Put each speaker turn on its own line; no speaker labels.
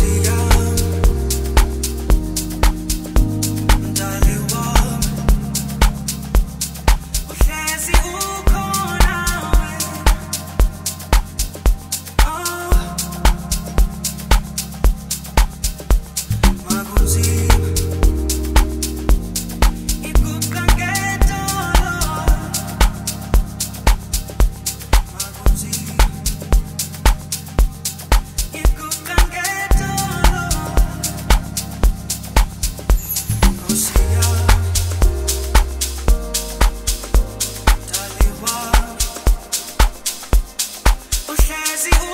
cigarro. Cause you